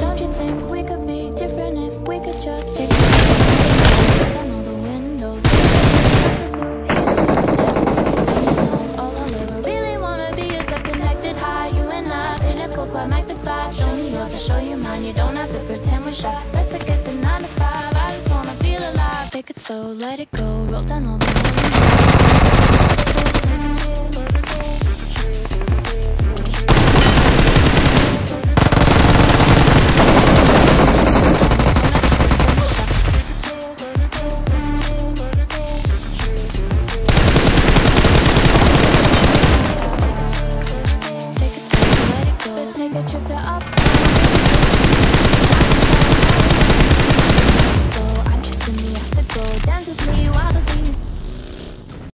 Don't you think we could be different if we could just take down all the windows? All I ever really wanna be is a connected high. You and I. Show me yours, I'll show you mine. You don't have to pretend we're shy. Let's forget the nine to five. I just wanna feel alive. Take it slow, let it go. Roll down all the windows. Take a trip to uptown. So I'm chasing the afterglow. Dance with me